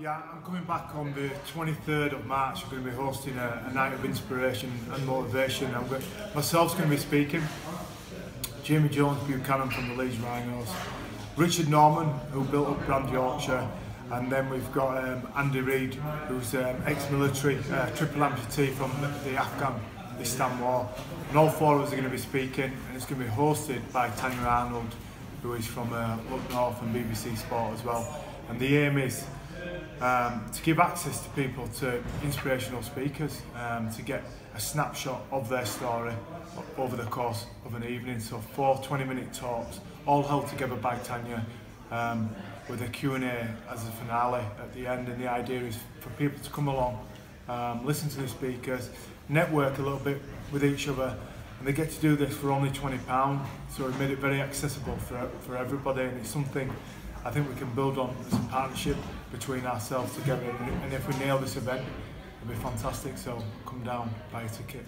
Yeah, I'm coming back on the 23rd of March. I'm going to be hosting a, a night of inspiration and motivation. I'm going, myself's going to be speaking. Jamie Jones Buchanan from the Leeds Rhinos. Richard Norman, who built up Brand Yorkshire. And then we've got um, Andy Reid, who's um, ex-military, uh, triple amputee from the, the Afghanistan war. And all four of us are going to be speaking, and it's going to be hosted by Tanya Arnold, who is from uh, Look North and BBC Sport as well. And the aim is um, to give access to people to inspirational speakers, um, to get a snapshot of their story over the course of an evening. So four 20-minute talks, all held together by Tanya, um, with a Q&A as a finale at the end. And the idea is for people to come along, um, listen to the speakers, network a little bit with each other, and they get to do this for only £20. So we made it very accessible for, for everybody, and it's something I think we can build on a partnership between ourselves together. And if we nail this event, it'll be fantastic. So come down, buy a ticket.